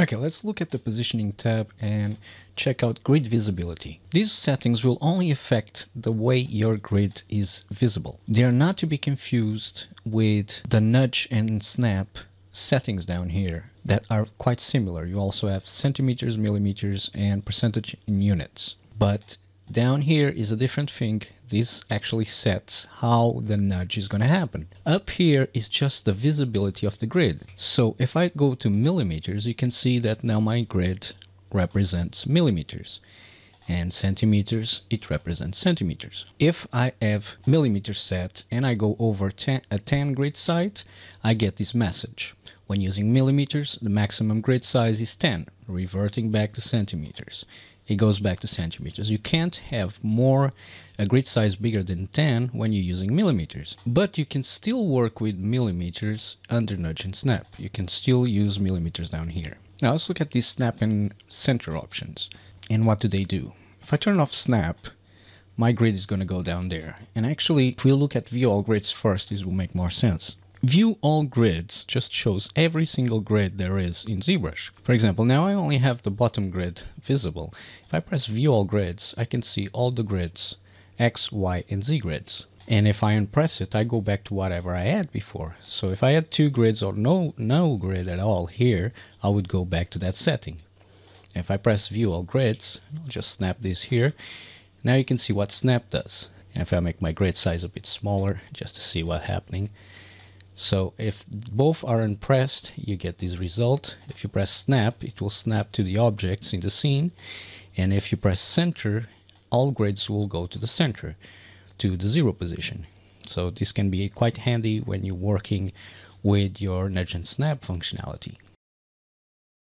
Okay, let's look at the positioning tab and check out grid visibility. These settings will only affect the way your grid is visible. They are not to be confused with the nudge and snap settings down here that are quite similar. You also have centimeters, millimeters, and percentage in units. But down here is a different thing. This actually sets how the nudge is going to happen. Up here is just the visibility of the grid. So if I go to millimeters, you can see that now my grid represents millimeters and centimeters, it represents centimeters. If I have millimeters set and I go over 10, a 10 grid site, I get this message. When using millimeters, the maximum grid size is 10, reverting back to centimeters. It goes back to centimeters. You can't have more a grid size bigger than 10 when you're using millimeters. But you can still work with millimeters under nudge and snap. You can still use millimeters down here. Now let's look at these snap and center options. And what do they do? If I turn off snap, my grid is going to go down there. And actually, if we look at view all grids first, this will make more sense. View all grids just shows every single grid there is in ZBrush. For example, now I only have the bottom grid visible. If I press view all grids, I can see all the grids, X, Y, and Z grids. And if I unpress it, I go back to whatever I had before. So if I had two grids or no, no grid at all here, I would go back to that setting. If I press view all grids, I'll just snap this here. Now you can see what snap does. And if I make my grid size a bit smaller, just to see what's happening. So if both are unpressed, you get this result. If you press snap, it will snap to the objects in the scene. And if you press center, all grids will go to the center, to the zero position. So this can be quite handy when you're working with your nudge and snap functionality.